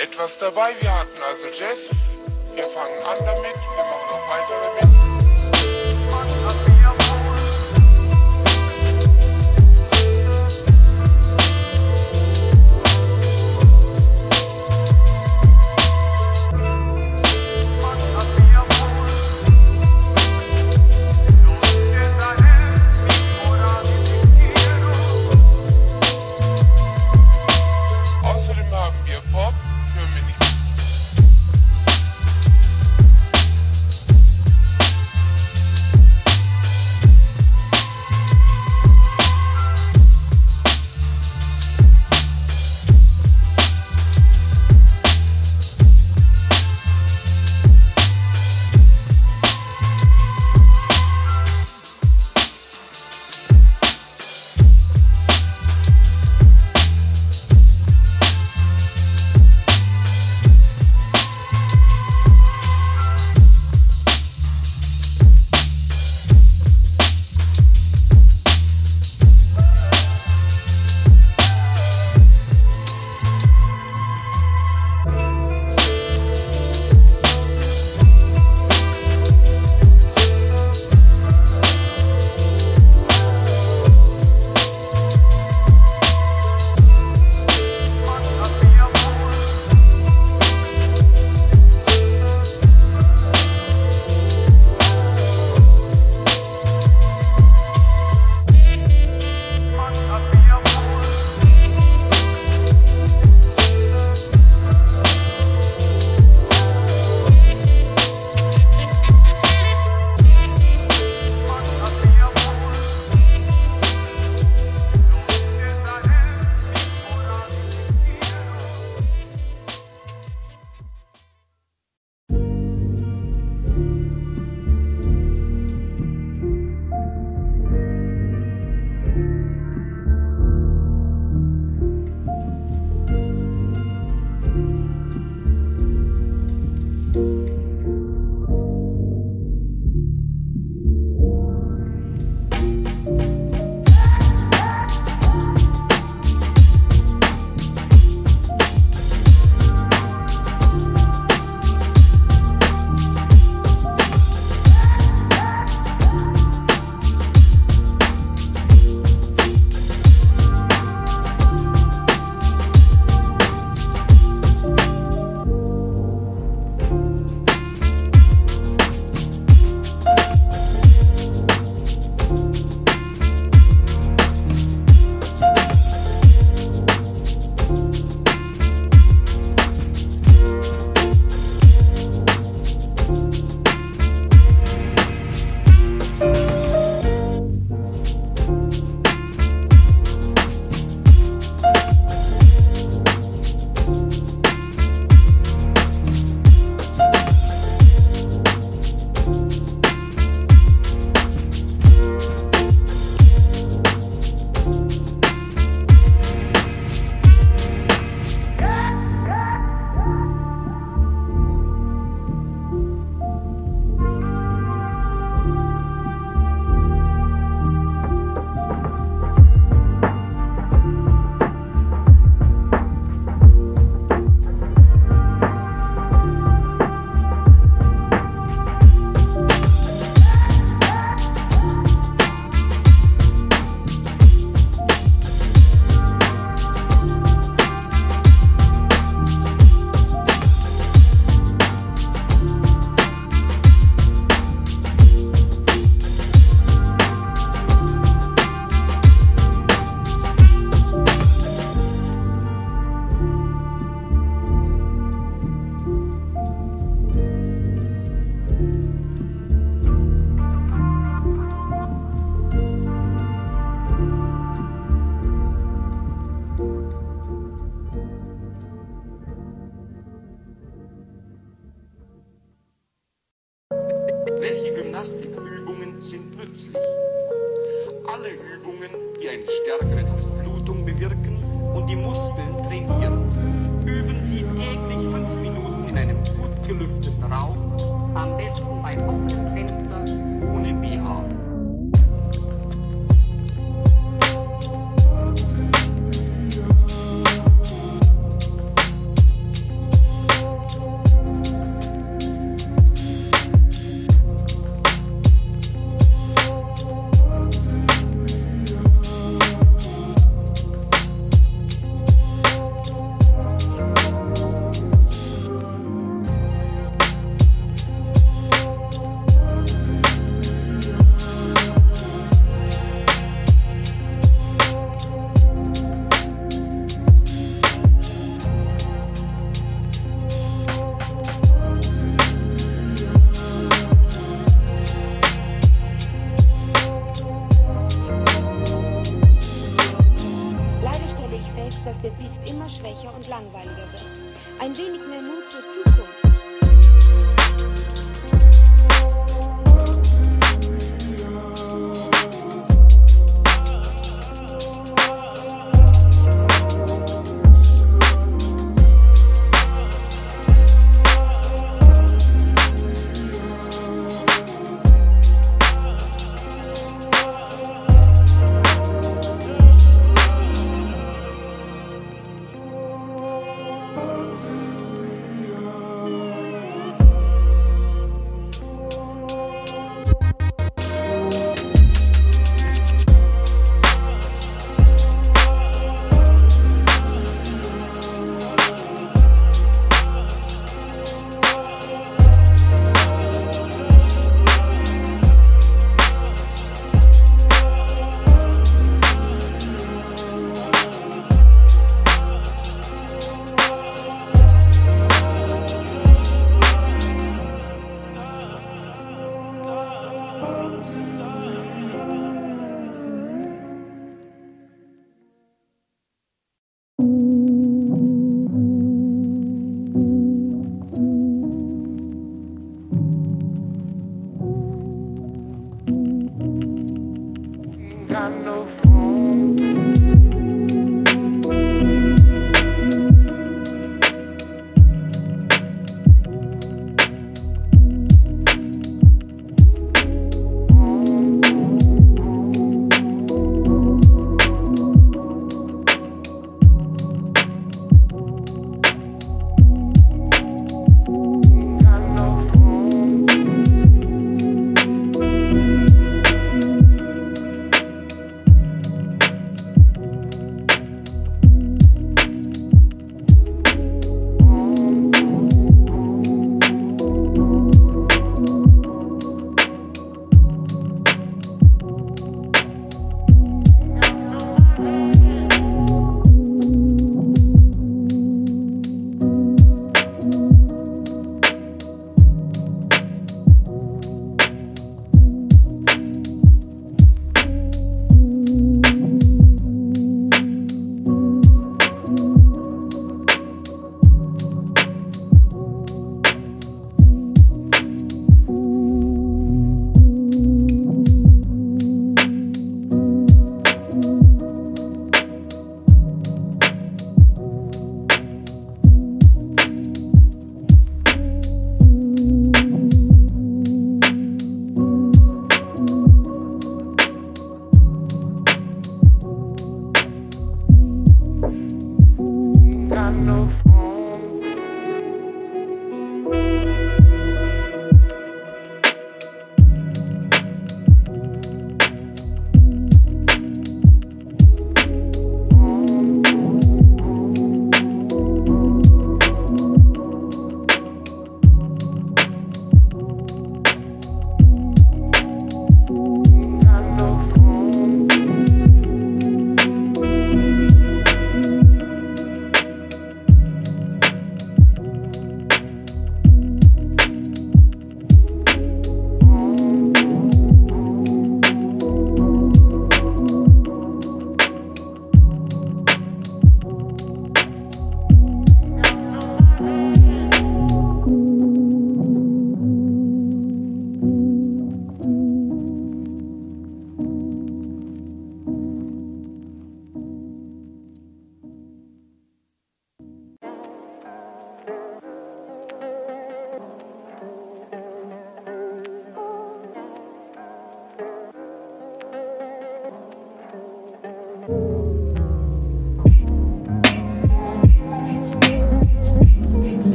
etwas dabei. Wir hatten also Jazz. Wir fangen an damit. Wir machen noch weiter damit.